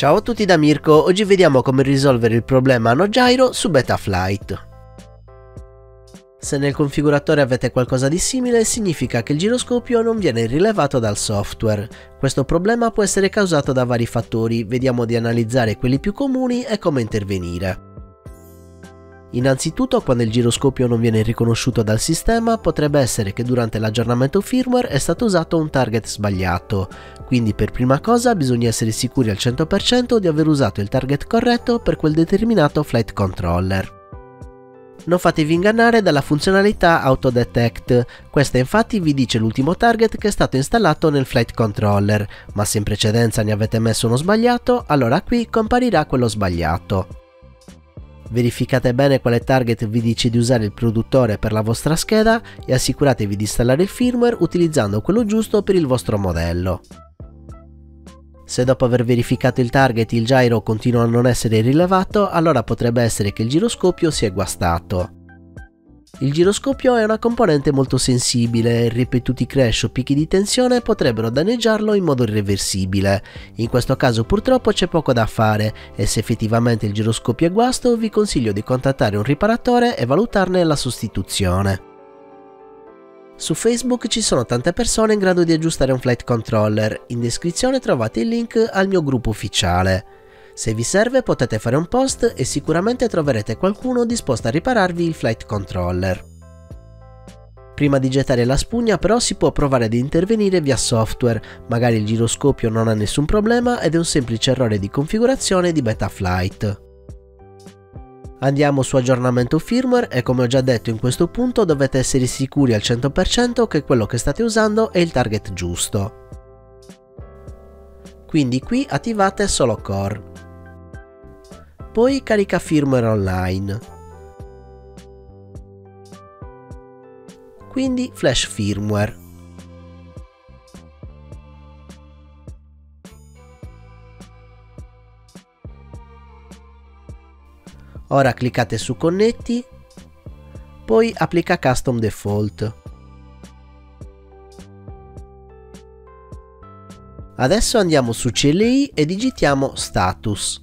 Ciao a tutti da Mirko, oggi vediamo come risolvere il problema no gyro su Betaflight. Se nel configuratore avete qualcosa di simile significa che il giroscopio non viene rilevato dal software. Questo problema può essere causato da vari fattori, vediamo di analizzare quelli più comuni e come intervenire. Innanzitutto quando il giroscopio non viene riconosciuto dal sistema potrebbe essere che durante l'aggiornamento firmware è stato usato un target sbagliato, quindi per prima cosa bisogna essere sicuri al 100% di aver usato il target corretto per quel determinato flight controller. Non fatevi ingannare dalla funzionalità Auto Detect, questa infatti vi dice l'ultimo target che è stato installato nel flight controller, ma se in precedenza ne avete messo uno sbagliato, allora qui comparirà quello sbagliato. Verificate bene quale target vi dice di usare il produttore per la vostra scheda e assicuratevi di installare il firmware utilizzando quello giusto per il vostro modello. Se dopo aver verificato il target il gyro continua a non essere rilevato, allora potrebbe essere che il giroscopio si è guastato. Il giroscopio è una componente molto sensibile e ripetuti crash o picchi di tensione potrebbero danneggiarlo in modo irreversibile. In questo caso purtroppo c'è poco da fare e se effettivamente il giroscopio è guasto vi consiglio di contattare un riparatore e valutarne la sostituzione. Su Facebook ci sono tante persone in grado di aggiustare un flight controller, in descrizione trovate il link al mio gruppo ufficiale. Se vi serve potete fare un post e sicuramente troverete qualcuno disposto a ripararvi il flight controller. Prima di gettare la spugna però si può provare ad intervenire via software, magari il giroscopio non ha nessun problema ed è un semplice errore di configurazione di Betaflight. Andiamo su aggiornamento firmware e come ho già detto in questo punto dovete essere sicuri al 100% che quello che state usando è il target giusto. Quindi qui attivate solo core poi carica firmware online. Quindi flash firmware. Ora cliccate su connetti, poi applica custom default. Adesso andiamo su CLI e digitiamo status.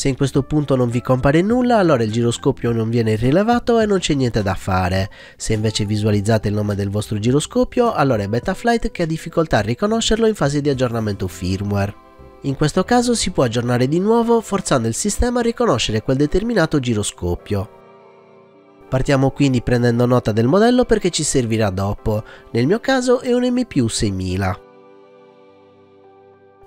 Se in questo punto non vi compare nulla, allora il giroscopio non viene rilevato e non c'è niente da fare. Se invece visualizzate il nome del vostro giroscopio, allora è Betaflight che ha difficoltà a riconoscerlo in fase di aggiornamento firmware. In questo caso si può aggiornare di nuovo forzando il sistema a riconoscere quel determinato giroscopio. Partiamo quindi prendendo nota del modello perché ci servirà dopo, nel mio caso è un MPU 6000.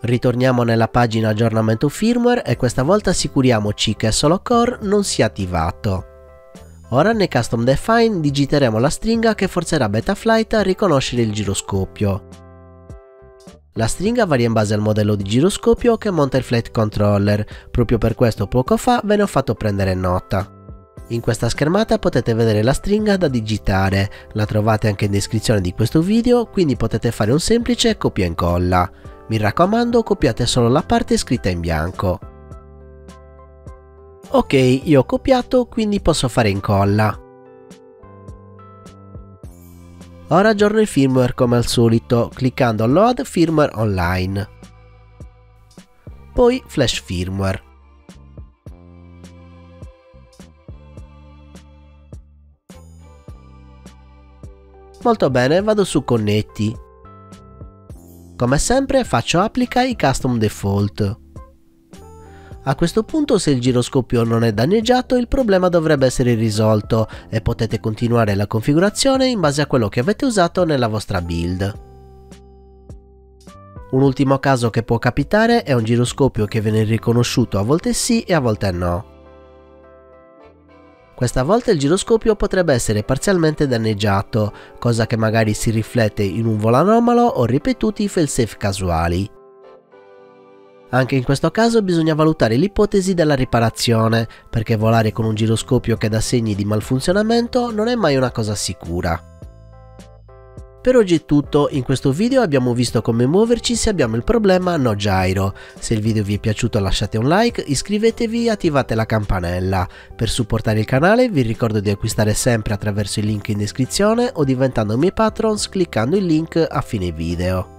Ritorniamo nella pagina aggiornamento firmware e questa volta assicuriamoci che solo core non sia attivato. Ora nei custom define digiteremo la stringa che forzerà Betaflight a riconoscere il giroscopio. La stringa varia in base al modello di giroscopio che monta il flight controller, proprio per questo poco fa ve ne ho fatto prendere nota. In questa schermata potete vedere la stringa da digitare, la trovate anche in descrizione di questo video, quindi potete fare un semplice copia e incolla. Mi raccomando copiate solo la parte scritta in bianco. Ok, io ho copiato quindi posso fare incolla. Ora aggiorno il firmware come al solito cliccando Load Firmware Online. Poi Flash Firmware. Molto bene, vado su Connetti come sempre faccio applica i custom default. A questo punto se il giroscopio non è danneggiato il problema dovrebbe essere risolto e potete continuare la configurazione in base a quello che avete usato nella vostra build. Un ultimo caso che può capitare è un giroscopio che viene riconosciuto a volte sì e a volte no. Questa volta il giroscopio potrebbe essere parzialmente danneggiato, cosa che magari si riflette in un volo anomalo o ripetuti failsafe casuali. Anche in questo caso bisogna valutare l'ipotesi della riparazione, perché volare con un giroscopio che dà segni di malfunzionamento non è mai una cosa sicura. Per oggi è tutto, in questo video abbiamo visto come muoverci se abbiamo il problema no gyro. Se il video vi è piaciuto lasciate un like, iscrivetevi e attivate la campanella. Per supportare il canale vi ricordo di acquistare sempre attraverso il link in descrizione o diventando miei patrons cliccando il link a fine video.